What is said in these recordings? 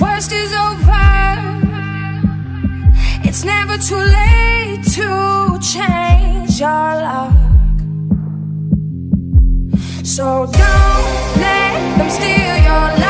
worst is over. It's never too late to change your luck. So don't let them steal your life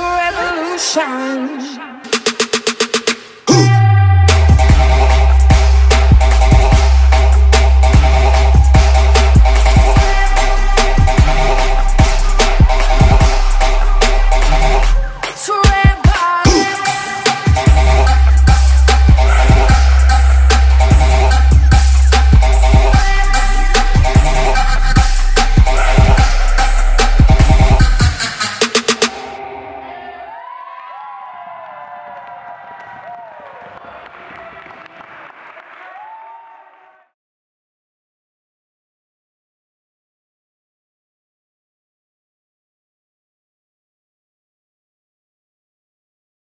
revolution.